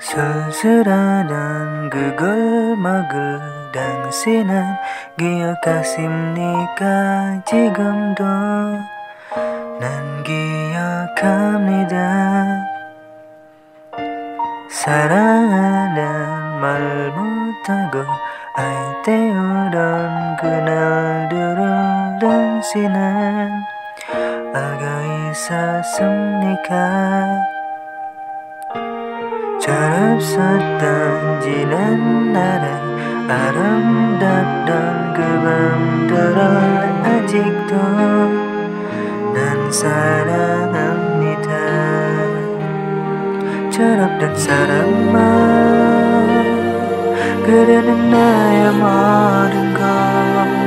쓸쓸한 그걸 막을 당신은 기억하십니까? 지금도 난 기억합니다. 사랑하는 말 못하고 아이 때우던 그날 당신은 알고 있었습니까? 철없었던 지난 날은 아름답던 그 밤들을 아직도 난 사랑합니다. 철없던 사람아 그대는 나의 모든 것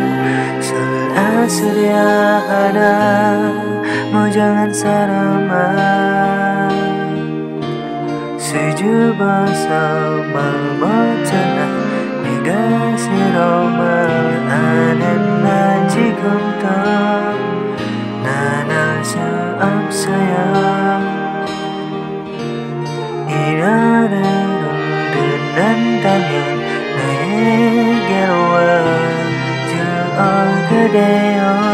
을 아스려 하나 무정한 사람아 수줍어서 맘먹잖 그대여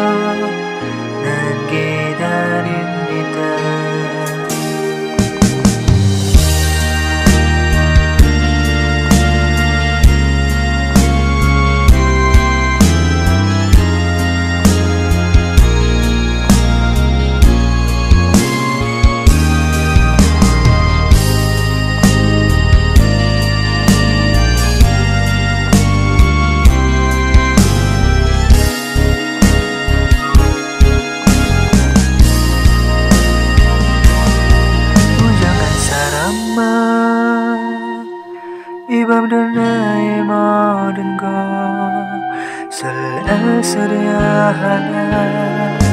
이 밤도 나의 모든 것을 애쓰려 하나